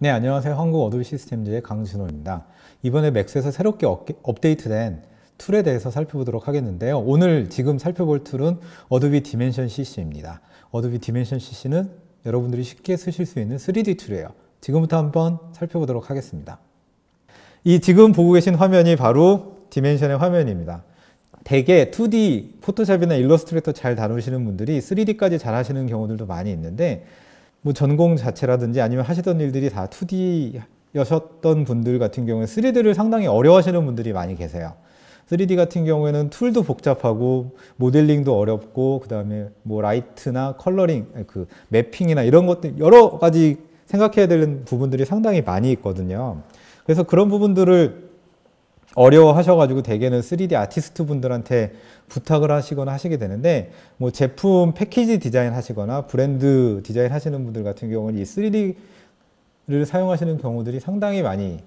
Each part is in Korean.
네, 안녕하세요. 한국 어도비 시스템즈의 강진호입니다. 이번에 MAX에서 새롭게 업데이트된 툴에 대해서 살펴보도록 하겠는데요. 오늘 지금 살펴볼 툴은 Adobe Dimension CC입니다. Adobe Dimension CC는 여러분들이 쉽게 쓰실 수 있는 3D 툴이에요. 지금부터 한번 살펴보도록 하겠습니다. 이 지금 보고 계신 화면이 바로 Dimension의 화면입니다. 대개 2D 포토샵이나 일러스트레이터 잘 다루시는 분들이 3D까지 잘 하시는 경우들도 많이 있는데 뭐 전공 자체라든지 아니면 하시던 일들이 다 2D여셨던 분들 같은 경우에 3D를 상당히 어려워하시는 분들이 많이 계세요. 3D 같은 경우에는 툴도 복잡하고 모델링도 어렵고 그 다음에 뭐 라이트나 coloring, 그 mapping이나 이런 것들 여러 가지 생각해야 되는 부분들이 상당히 많이 있거든요. 그래서 그런 부분들을 어려워 하셔가지고 대개는 3D 아티스트 분들한테 부탁을 하시거나 하시게 되는데 뭐 제품 패키지 디자인 하시거나 브랜드 디자인 하시는 분들 같은 경우는 이 3D를 사용하시는 경우들이 상당히 많이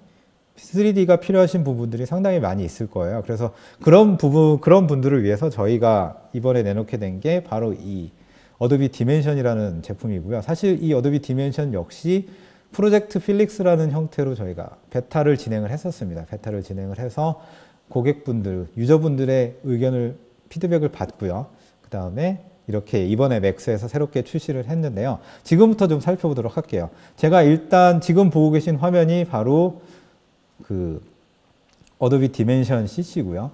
3D가 필요하신 부분들이 상당히 많이 있을 거예요. 그래서 그런 부분, 그런 분들을 위해서 저희가 이번에 내놓게 된 게 바로 이 어도비 디멘션이라는 제품이고요. 사실 이 어도비 디멘션 역시 프로젝트 필릭스라는 형태로 저희가 베타를 진행을 했었습니다. 베타를 진행을 해서 고객분들, 유저분들의 의견을 피드백을 받고요. 그 다음에 이렇게 이번에 맥스에서 새롭게 출시를 했는데요. 지금부터 좀 살펴보도록 할게요. 제가 일단 지금 보고 계신 화면이 바로 그 어도비 디멘션 CC고요.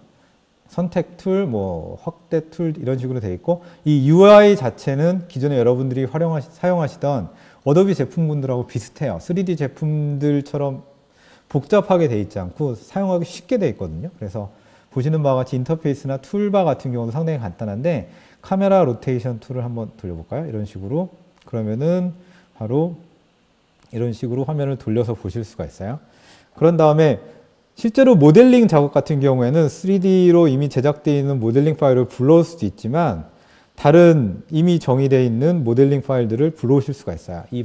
선택 툴, 뭐 확대 툴 이런 식으로 되어 있고 이 UI 자체는 기존에 여러분들이 활용하시, 사용하시던 어도비 제품군들하고 비슷해요. 3D 제품들처럼 복잡하게 돼 있지 않고 사용하기 쉽게 돼 있거든요. 그래서 보시는 바와 같이 인터페이스나 툴바 같은 경우도 상당히 간단한데 카메라 로테이션 툴을 한번 돌려볼까요? 이런 식으로 그러면은 바로 이런 식으로 화면을 돌려서 보실 수가 있어요. 그런 다음에 실제로 모델링 작업 같은 경우에는 3D로 이미 제작되어 있는 모델링 파일을 불러올 수도 있지만 다른 이미 정의되어 있는 모델링 파일들을 불러오실 수가 있어요. 이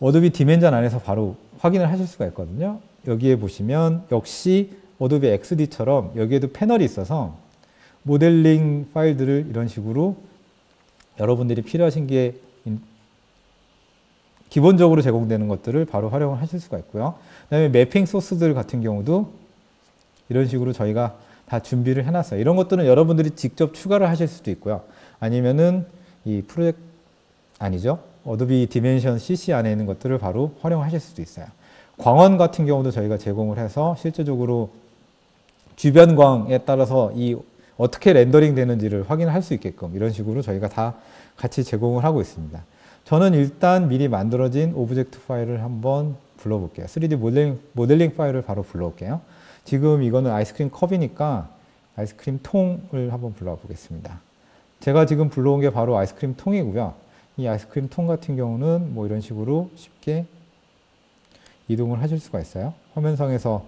어도비 디멘전 안에서 바로 확인을 하실 수가 있거든요. 여기에 보시면 역시 어도비 XD처럼 여기에도 패널이 있어서 모델링 파일들을 이런 식으로 여러분들이 필요하신 게 기본적으로 제공되는 것들을 바로 활용을 하실 수가 있고요. 그 다음에 매핑 소스들 같은 경우도 이런 식으로 저희가 다 준비를 해놨어요. 이런 것들은 여러분들이 직접 추가를 하실 수도 있고요. 아니면은 이 프로젝트 아니죠. 어도비 디멘션 CC 안에 있는 것들을 바로 활용하실 수도 있어요. 광원 같은 경우도 저희가 제공을 해서 실제적으로 주변 광에 따라서 이 어떻게 렌더링 되는지를 확인할 수 있게끔 이런 식으로 저희가 다 같이 제공을 하고 있습니다. 저는 일단 미리 만들어진 오브젝트 파일을 한번 불러볼게요. 3D 모델링, 모델링 파일을 바로 불러올게요. 지금 이거는 아이스크림 컵이니까 아이스크림 통을 한번 불러보겠습니다. 제가 지금 불러온 게 바로 아이스크림 통이고요. 이 아이스크림 통 같은 경우는 뭐 이런 식으로 쉽게 이동을 하실 수가 있어요. 화면상에서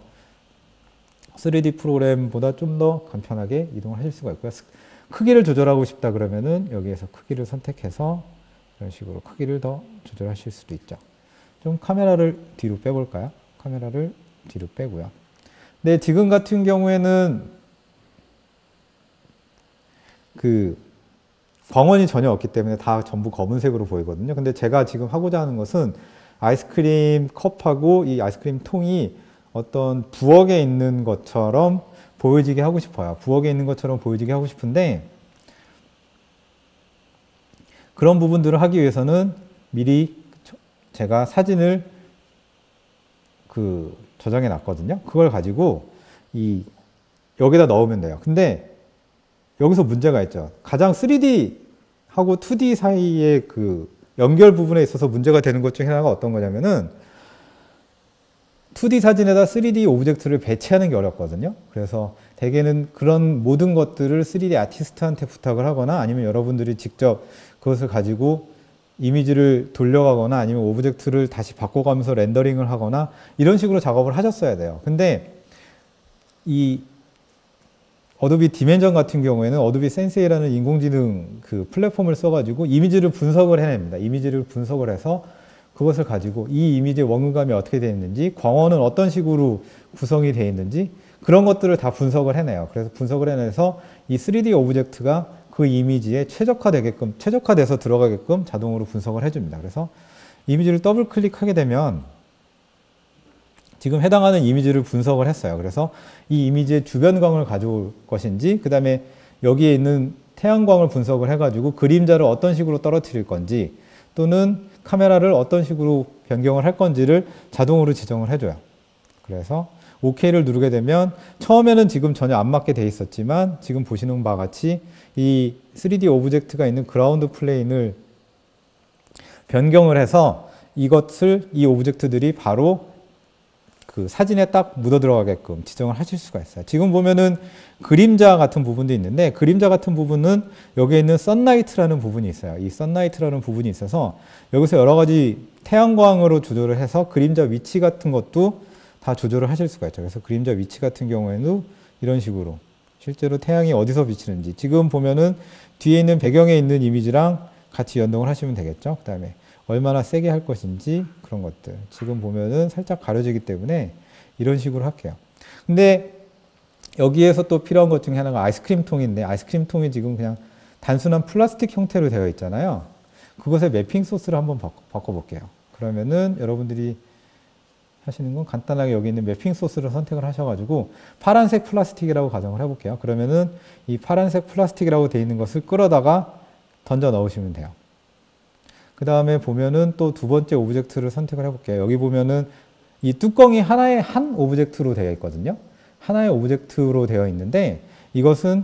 3D 프로그램보다 좀 더 간편하게 이동을 하실 수가 있고요. 크기를 조절하고 싶다 그러면은 여기에서 크기를 선택해서 이런 식으로 크기를 더 조절하실 수도 있죠. 좀 카메라를 뒤로 빼볼까요? 카메라를 뒤로 빼고요. 네, 지금 같은 경우에는 그 광원이 전혀 없기 때문에 다 전부 검은색으로 보이거든요. 근데 제가 지금 하고자 하는 것은 아이스크림 컵하고 이 아이스크림 통이 어떤 부엌에 있는 것처럼 보여지게 하고 싶어요. 부엌에 있는 것처럼 보여지게 하고 싶은데 그런 부분들을 하기 위해서는 미리 제가 사진을 그 저장해 놨거든요. 그걸 가지고 이 여기다 넣으면 돼요. 근데 여기서 문제가 있죠. 가장 3D 하고 2D 사이의 그 연결 부분에 있어서 문제가 되는 것 중에 하나가 어떤 거냐면은 2D 사진에다 3D 오브젝트를 배치하는 게 어렵거든요. 그래서 대개는 그런 모든 것들을 3D 아티스트한테 부탁을 하거나 아니면 여러분들이 직접 그것을 가지고 이미지를 돌려가거나 아니면 오브젝트를 다시 바꿔가면서 렌더링을 하거나 이런 식으로 작업을 하셨어야 돼요. 근데 이 어도비 디멘전 같은 경우에는 어도비 센세이라는 인공지능 그 플랫폼을 써가지고 이미지를 분석을 해냅니다. 이미지를 분석을 해서 그것을 가지고 이 이미지의 원근감이 어떻게 되어 있는지, 광원은 어떤 식으로 구성이 되어 있는지 그런 것들을 다 분석을 해내요. 그래서 분석을 해내서 이 3D 오브젝트가 그 이미지에 최적화되게끔, 최적화돼서 들어가게끔 자동으로 분석을 해줍니다. 그래서 이미지를 더블 클릭하게 되면 지금 해당하는 이미지를 분석을 했어요. 그래서 이 이미지의 주변광을 가져올 것인지, 그 다음에 여기에 있는 태양광을 분석을 해가지고 그림자를 어떤 식으로 떨어뜨릴 건지, 또는 카메라를 어떤 식으로 변경을 할 건지를 자동으로 지정을 해줘요. 그래서 OK를 누르게 되면 처음에는 지금 전혀 안 맞게 돼 있었지만 지금 보시는 바와 같이 이 3D 오브젝트가 있는 ground plane을 변경을 해서 이것을 이 오브젝트들이 바로 그 사진에 딱 묻어 들어가게끔 지정을 하실 수가 있어요. 지금 보면은 그림자 같은 부분도 있는데 그림자 같은 부분은 여기에 있는 sunlight라는 부분이 있어요. 이 sunlight라는 부분이 있어서 여기서 여러 가지 태양광으로 조절을 해서 그림자 위치 같은 것도 다 조절을 하실 수가 있죠. 그래서 그림자 위치 같은 경우에는 이런 식으로 실제로 태양이 어디서 비치는지 지금 보면은 뒤에 있는 배경에 있는 이미지랑 같이 연동을 하시면 되겠죠. 그 다음에 얼마나 세게 할 것인지 그런 것들. 지금 보면은 살짝 가려지기 때문에 이런 식으로 할게요. 근데 여기에서 또 필요한 것 중에 하나가 아이스크림 통인데 아이스크림 통이 지금 그냥 단순한 플라스틱 형태로 되어 있잖아요. 그것의 매핑 소스를 한번 바꿔 볼게요. 그러면은 여러분들이 하시는 건 간단하게 여기 있는 매핑 소스를 선택을 하셔가지고 파란색 플라스틱이라고 가정을 해볼게요. 그러면은 이 파란색 플라스틱이라고 되어 있는 것을 끌어다가 던져 넣으시면 돼요. 그 다음에 보면은 또 두 번째 오브젝트를 선택을 해볼게요. 여기 보면은 이 뚜껑이 하나의 한 오브젝트로 되어 있거든요. 하나의 오브젝트로 되어 있는데 이것은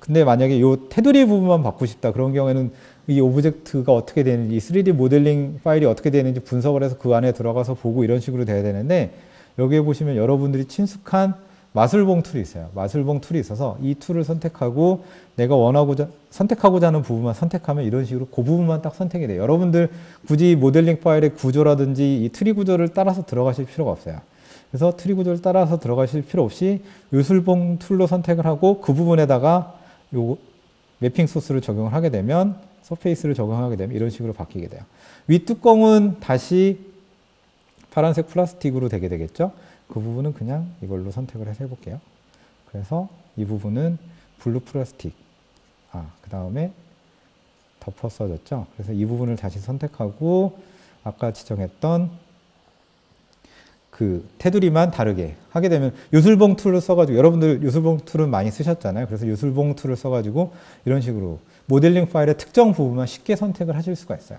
근데 만약에 이 테두리 부분만 바꾸고 싶다 그런 경우에는 이 오브젝트가 어떻게 되는지 3D 모델링 파일이 어떻게 되는지 분석을 해서 그 안에 들어가서 보고 이런 식으로 돼야 되는데 여기에 보시면 여러분들이 친숙한 마술봉 툴이 있어요. 마술봉 툴이 있어서 이 툴을 선택하고 내가 원하고자 선택하고자 하는 부분만 선택하면 이런 식으로 그 부분만 딱 선택이 돼요. 여러분들 굳이 모델링 파일의 구조라든지 이 트리 구조를 따라서 들어가실 필요가 없어요. 그래서 트리 구조를 따라서 들어가실 필요 없이 요술봉 툴로 선택을 하고 그 부분에다가 요 매핑 소스를 적용을 하게 되면 surface를 적용하게 되면 이런 식으로 바뀌게 돼요. 윗뚜껑은 다시 파란색 플라스틱으로 되게 되겠죠. 그 부분은 그냥 이걸로 선택을 해서 해볼게요. 그래서 이 부분은 blue plastic. 아, 그 다음에 덮어 써졌죠. 그래서 이 부분을 다시 선택하고 아까 지정했던 그 테두리만 다르게 하게 되면 요술봉 툴을 써가지고 여러분들 요술봉 툴은 많이 쓰셨잖아요. 그래서 요술봉 툴을 써가지고 이런 식으로 모델링 파일의 특정 부분만 쉽게 선택을 하실 수가 있어요.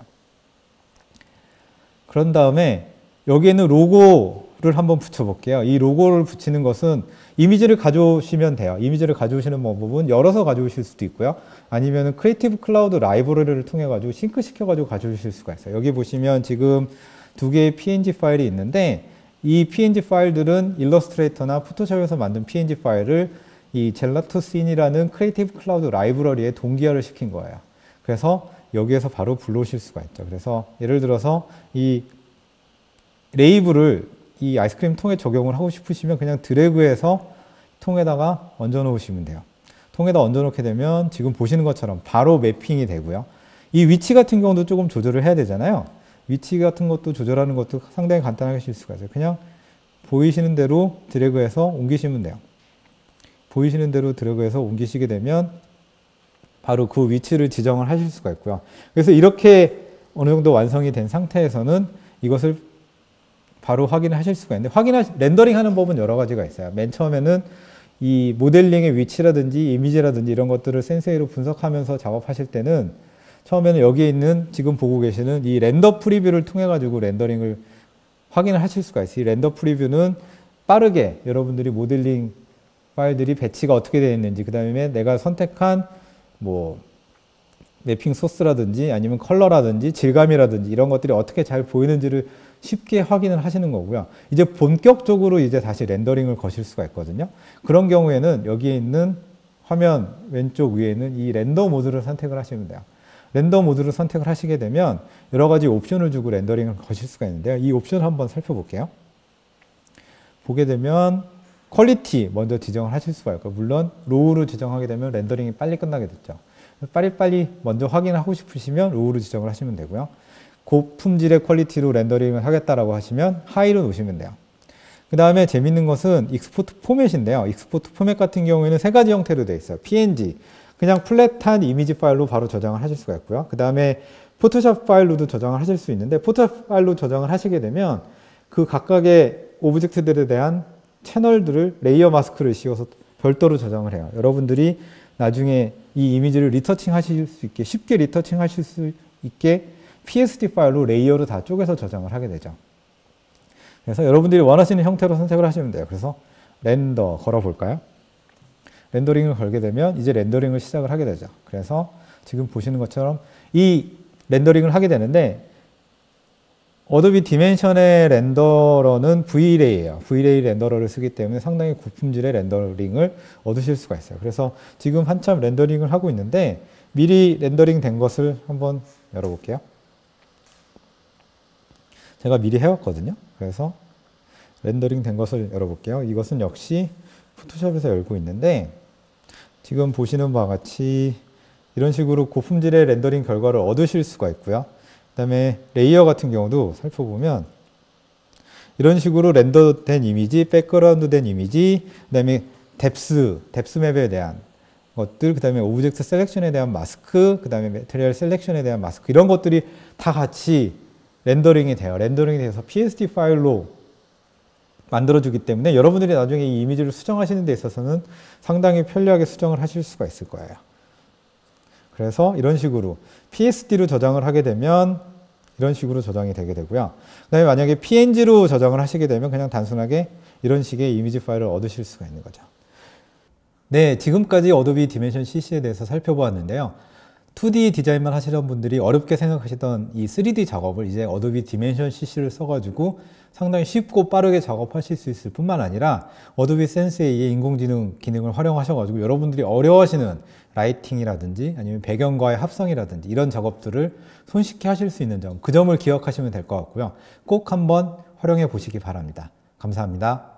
그런 다음에 여기에는 로고 를 한번 붙여볼게요. 이 로고를 붙이는 것은 이미지를 가져오시면 돼요. 이미지를 가져오시는 방법은 열어서 가져오실 수도 있고요. 아니면 Creative Cloud 라이브러리를 통해 가지고 싱크 시켜 가지고 가져오실 수가 있어요. 여기 보시면 지금 두 개의 PNG 파일이 있는데 이 PNG 파일들은 Illustrator나 Photoshop에서 만든 PNG 파일을 이 gelato scene이라는 Creative Cloud 라이브러리에 동기화를 시킨 거예요. 그래서 여기에서 바로 불러오실 수가 있죠. 그래서 예를 들어서 이 레이블을 이 아이스크림 통에 적용을 하고 싶으시면 그냥 드래그해서 통에다가 얹어 놓으시면 돼요. 통에다 얹어 놓게 되면 지금 보시는 것처럼 바로 매핑이 되고요. 이 위치 같은 경우도 조금 조절을 해야 되잖아요. 위치 같은 것도 조절하는 것도 상당히 간단하게 하실 수가 있어요. 그냥 보이시는 대로 드래그해서 옮기시면 돼요. 보이시는 대로 드래그해서 옮기시게 되면 바로 그 위치를 지정을 하실 수가 있고요. 그래서 이렇게 어느 정도 완성이 된 상태에서는 이것을 바로 확인하실 수가 있는데 확인하 렌더링 하는 법은 여러 가지가 있어요. 맨 처음에는 이 모델링의 위치라든지 이미지라든지 이런 것들을 Sensei로 분석하면서 작업하실 때는 처음에는 여기에 있는 지금 보고 계시는 이 render preview를 통해 가지고 렌더링을 확인을 하실 수가 있어요. 이 render preview는 빠르게 여러분들이 모델링 파일들이 배치가 어떻게 되어 있는지 그 다음에 내가 선택한 뭐 mapping source라든지 아니면 컬러라든지 질감이라든지 이런 것들이 어떻게 잘 보이는지를 쉽게 확인을 하시는 거고요. 이제 본격적으로 이제 다시 렌더링을 거실 수가 있거든요. 그런 경우에는 여기에 있는 화면 왼쪽 위에 있는 이 render mode를 선택을 하시면 돼요. render mode를 선택을 하시게 되면 여러 가지 옵션을 주고 렌더링을 거실 수가 있는데요. 이 옵션을 한번 살펴볼게요. 보게 되면 quality 먼저 지정을 하실 수가 있고 물론 low로 지정하게 되면 렌더링이 빨리 끝나게 됐죠. 빨리빨리 먼저 확인하고 싶으시면 low로 지정을 하시면 되고요. 고품질의 quality로 렌더링을 하겠다라고 하시면 high로 놓으시면 돼요. 그 다음에 재밌는 것은 export format인데요. export format 같은 경우에는 세 가지 형태로 되어 있어요. PNG, 그냥 flat한 이미지 파일로 바로 저장을 하실 수가 있고요. 그 다음에 Photoshop 파일로도 저장을 하실 수 있는데 Photoshop 파일로 저장을 하시게 되면 그 각각의 object들에 대한 채널들을 layer mask를 씌워서 별도로 저장을 해요. 여러분들이 나중에 이 이미지를 retouching 하실 수 있게 쉽게 retouching 하실 수 있게 PSD 파일로 layer를 다 쪼개서 저장을 하게 되죠. 그래서 여러분들이 원하시는 형태로 선택을 하시면 돼요. 그래서 render 걸어 볼까요? 렌더링을 걸게 되면 이제 렌더링을 시작을 하게 되죠. 그래서 지금 보시는 것처럼 이 렌더링을 하게 되는데 Adobe Dimension의 renderer는 V-Ray예요. V-Ray renderer를 쓰기 때문에 상당히 고품질의 렌더링을 얻으실 수가 있어요. 그래서 지금 한참 렌더링을 하고 있는데 미리 렌더링 된 것을 한번 열어볼게요. 제가 미리 해왔거든요. 그래서 렌더링 된 것을 열어볼게요. 이것은 역시 Photoshop에서 열고 있는데 지금 보시는 바와 같이 이런 식으로 고품질의 렌더링 결과를 얻으실 수가 있고요. 그 다음에 layer 같은 경우도 살펴보면 이런 식으로 render된 이미지, 백그라운드 된 이미지, 그 다음에 depth, depth map에 대한 것들, 그 다음에 object selection에 대한 마스크, 그 다음에 material selection에 대한 마스크 이런 것들이 다 같이 렌더링이 돼요. 렌더링이 돼서 PSD 파일로 만들어주기 때문에 여러분들이 나중에 이 이미지를 수정하시는 데 있어서는 상당히 편리하게 수정을 하실 수가 있을 거예요. 그래서 이런 식으로 PSD로 저장을 하게 되면 이런 식으로 저장이 되게 되고요. 그 다음에 만약에 PNG로 저장을 하시게 되면 그냥 단순하게 이런 식의 이미지 파일을 얻으실 수가 있는 거죠. 네, 지금까지 Adobe Dimension CC에 대해서 살펴보았는데요. 2D 디자인만 하시던 분들이 어렵게 생각하시던 이 3D 작업을 이제 Adobe Dimension CC를 써가지고 상당히 쉽고 빠르게 작업하실 수 있을 뿐만 아니라 Adobe Sensei의 인공지능 기능을 활용하셔가지고 여러분들이 어려워하시는 lighting이라든지 아니면 배경과의 합성이라든지 이런 작업들을 손쉽게 하실 수 있는 점, 그 점을 기억하시면 될 것 같고요. 꼭 한번 활용해 보시기 바랍니다. 감사합니다.